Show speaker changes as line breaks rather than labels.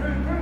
Run, run.